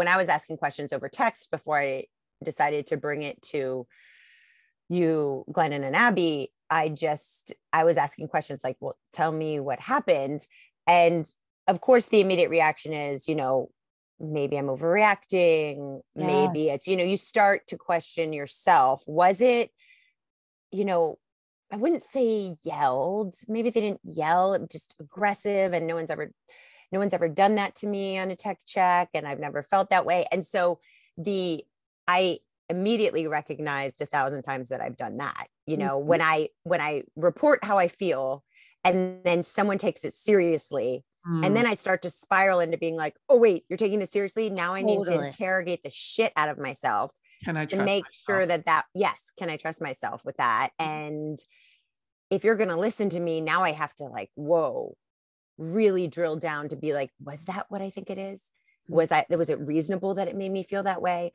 when I was asking questions over text before I decided to bring it to you, Glennon and Abby, I just, I was asking questions like, well, tell me what happened. And of course, the immediate reaction is, you know, maybe I'm overreacting. Yes. Maybe it's, you know, you start to question yourself. Was it, you know, I wouldn't say yelled. Maybe they didn't yell, just aggressive and no one's ever no one's ever done that to me on a tech check and I've never felt that way. And so the I immediately recognized a thousand times that I've done that. You know, mm-hmm. when I when I report how I feel and then someone takes it seriously mm. and then I start to spiral into being like, "Oh wait, you're taking this seriously? Now I need to interrogate the shit out of myself." Can I to make myself? sure that that yes, can I trust myself with that? Mm-hmm. And if you're going to listen to me, now I have to like, whoa, really drill down to be like, was that what I think it is? Mm-hmm. Was I was it reasonable that it made me feel that way?